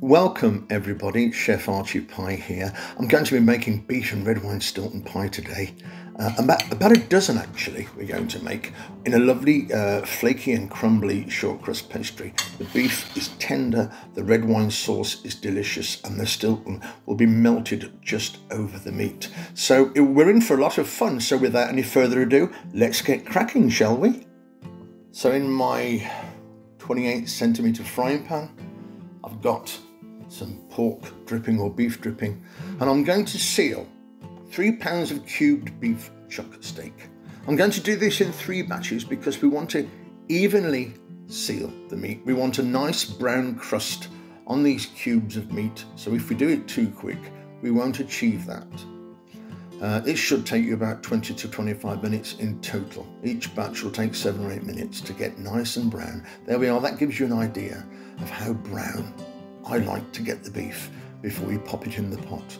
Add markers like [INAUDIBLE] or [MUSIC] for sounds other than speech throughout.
Welcome everybody, Chef Archie Pie here. I'm going to be making beef and red wine Stilton pie today. Uh, about, about a dozen actually we're going to make in a lovely uh, flaky and crumbly short crust pastry. The beef is tender, the red wine sauce is delicious and the Stilton will be melted just over the meat. So we're in for a lot of fun, so without any further ado, let's get cracking, shall we? So in my 28 centimetre frying pan, I've got some pork dripping or beef dripping, and I'm going to seal three pounds of cubed beef chuck steak. I'm going to do this in three batches because we want to evenly seal the meat. We want a nice brown crust on these cubes of meat. So if we do it too quick, we won't achieve that. Uh, this should take you about 20 to 25 minutes in total. Each batch will take seven or eight minutes to get nice and brown. There we are, that gives you an idea of how brown I like to get the beef before we pop it in the pot.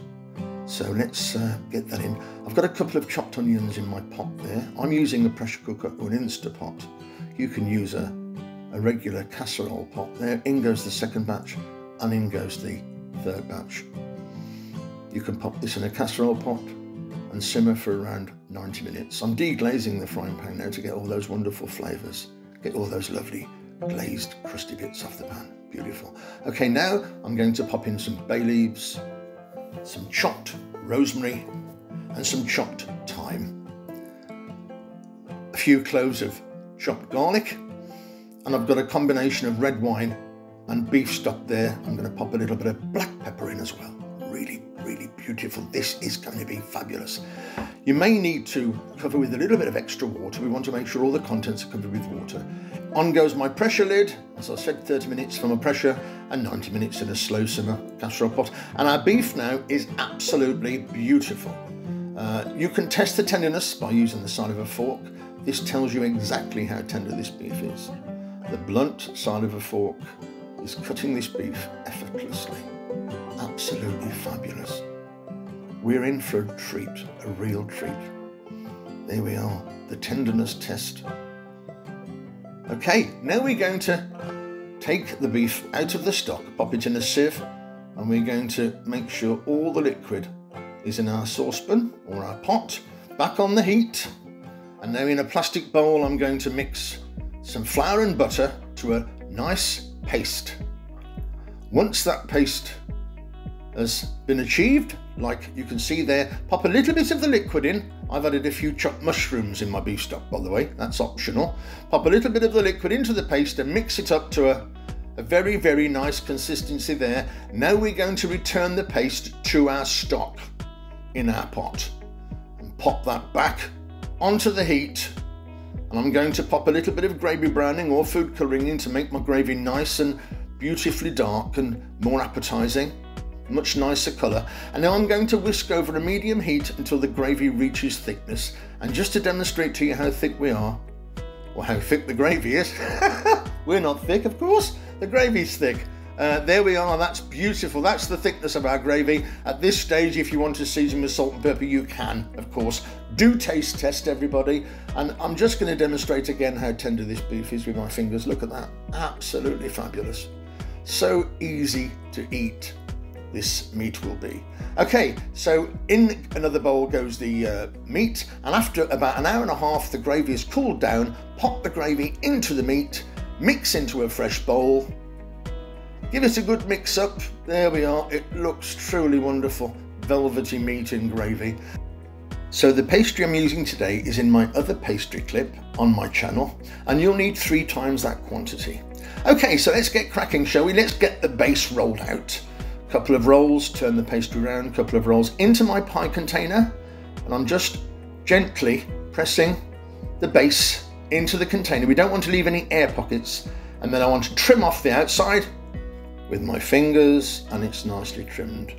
So let's uh, get that in. I've got a couple of chopped onions in my pot there. I'm using a pressure cooker or an Instapot. You can use a, a regular casserole pot. There, in goes the second batch and in goes the third batch. You can pop this in a casserole pot and simmer for around 90 minutes. I'm deglazing the frying pan now to get all those wonderful flavours, get all those lovely glazed crusty bits off the pan. Beautiful. Okay, now I'm going to pop in some bay leaves, some chopped rosemary, and some chopped thyme. A few cloves of chopped garlic, and I've got a combination of red wine and beef stock there. I'm going to pop a little bit of black pepper in as well. Beautiful. This is going to be fabulous. You may need to cover with a little bit of extra water. We want to make sure all the contents are covered with water. On goes my pressure lid, as I said, 30 minutes from a pressure and 90 minutes in a slow simmer casserole pot. And our beef now is absolutely beautiful. Uh, you can test the tenderness by using the side of a fork. This tells you exactly how tender this beef is. The blunt side of a fork is cutting this beef effortlessly. Absolutely fabulous. We're in for a treat, a real treat. There we are, the tenderness test Okay, now we're going to take the beef out of the stock, pop it in a sieve, and we're going to make sure all the liquid is in our saucepan or our pot, back on the heat. And now in a plastic bowl, I'm going to mix some flour and butter to a nice paste. Once that paste has been achieved, like you can see there, pop a little bit of the liquid in I've added a few chopped mushrooms in my beef stock, by the way, that's optional. Pop a little bit of the liquid into the paste and mix it up to a, a very, very nice consistency there. Now we're going to return the paste to our stock in our pot and pop that back onto the heat. And I'm going to pop a little bit of gravy browning or food colouring in to make my gravy nice and beautifully dark and more appetizing much nicer colour. And now I'm going to whisk over a medium heat until the gravy reaches thickness. And just to demonstrate to you how thick we are, or how thick the gravy is, [LAUGHS] we're not thick, of course, the gravy's thick. Uh, there we are, that's beautiful. That's the thickness of our gravy. At this stage, if you want to season with salt and pepper, you can, of course. Do taste test, everybody. And I'm just going to demonstrate again how tender this beef is with my fingers. Look at that. Absolutely fabulous. So easy to eat this meat will be. Okay, so in another bowl goes the uh, meat, and after about an hour and a half, the gravy is cooled down. Pop the gravy into the meat, mix into a fresh bowl, give it a good mix up. There we are, it looks truly wonderful. Velvety meat and gravy. So the pastry I'm using today is in my other pastry clip on my channel, and you'll need three times that quantity. Okay, so let's get cracking, shall we? Let's get the base rolled out couple of rolls, turn the pastry around, couple of rolls into my pie container, and I'm just gently pressing the base into the container. We don't want to leave any air pockets, and then I want to trim off the outside with my fingers, and it's nicely trimmed.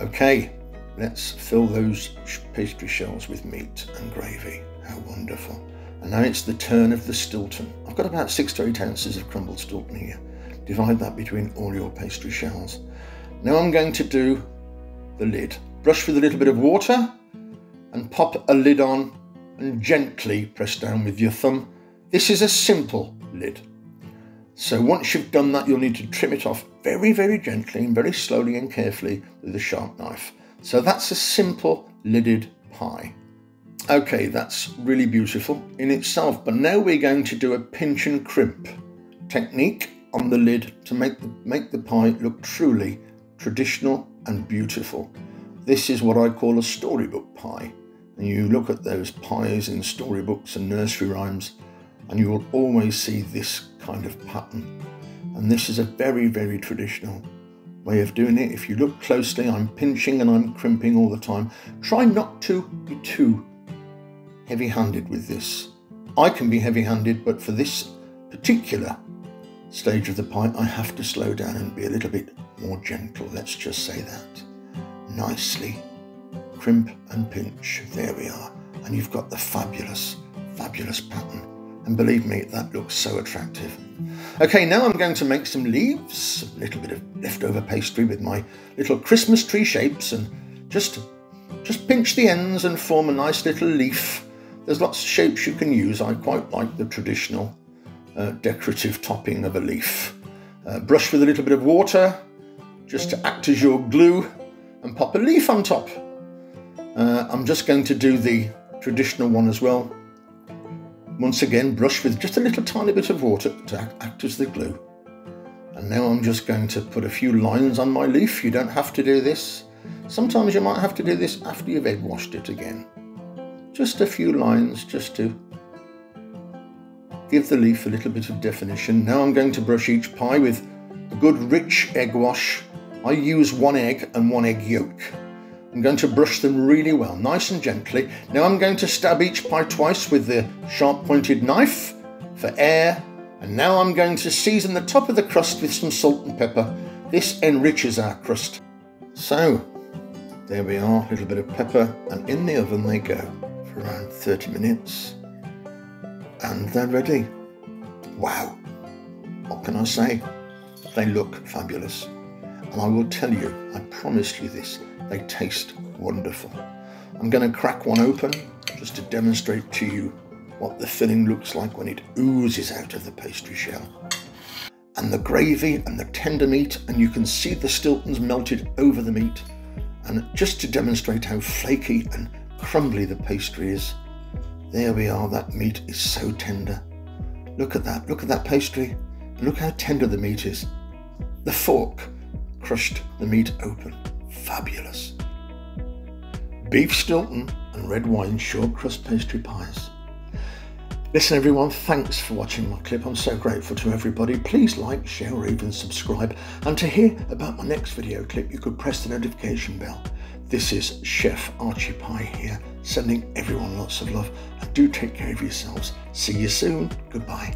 Okay, let's fill those pastry shells with meat and gravy. How wonderful. And now it's the turn of the Stilton. I've got about six to eight ounces of crumbled Stilton here. Divide that between all your pastry shells. Now I'm going to do the lid. Brush with a little bit of water and pop a lid on and gently press down with your thumb. This is a simple lid. So once you've done that, you'll need to trim it off very, very gently and very slowly and carefully with a sharp knife. So that's a simple lidded pie. Okay, that's really beautiful in itself, but now we're going to do a pinch and crimp technique on the lid to make the, make the pie look truly traditional and beautiful. This is what I call a storybook pie. And you look at those pies in storybooks and nursery rhymes, and you will always see this kind of pattern. And this is a very, very traditional way of doing it. If you look closely, I'm pinching and I'm crimping all the time. Try not to be too heavy handed with this. I can be heavy handed, but for this particular stage of the pie, I have to slow down and be a little bit more gentle. Let's just say that. Nicely crimp and pinch. There we are. And you've got the fabulous, fabulous pattern. And believe me, that looks so attractive. Okay, now I'm going to make some leaves, a little bit of leftover pastry with my little Christmas tree shapes and just, just pinch the ends and form a nice little leaf. There's lots of shapes you can use. I quite like the traditional uh, decorative topping of a leaf. Uh, brush with a little bit of water just to act as your glue and pop a leaf on top. Uh, I'm just going to do the traditional one as well. Once again, brush with just a little tiny bit of water to act as the glue. And now I'm just going to put a few lines on my leaf. You don't have to do this. Sometimes you might have to do this after you've egg washed it again. Just a few lines just to give the leaf a little bit of definition. Now I'm going to brush each pie with a good rich egg wash. I use one egg and one egg yolk. I'm going to brush them really well, nice and gently. Now I'm going to stab each pie twice with the sharp pointed knife for air. And now I'm going to season the top of the crust with some salt and pepper. This enriches our crust. So, there we are, a little bit of pepper, and in the oven they go for around 30 minutes. And they're ready. Wow, what can I say? They look fabulous. And I will tell you, I promise you this, they taste wonderful. I'm going to crack one open just to demonstrate to you what the filling looks like when it oozes out of the pastry shell. And the gravy and the tender meat, and you can see the Stiltons melted over the meat. And just to demonstrate how flaky and crumbly the pastry is, there we are, that meat is so tender. Look at that, look at that pastry, look how tender the meat is. The fork crushed the meat open. Fabulous. Beef Stilton and red wine short crust pastry pies. Listen, everyone, thanks for watching my clip. I'm so grateful to everybody. Please like, share, or even subscribe. And to hear about my next video clip, you could press the notification bell. This is Chef Archie Pie here, sending everyone lots of love. And do take care of yourselves. See you soon. Goodbye.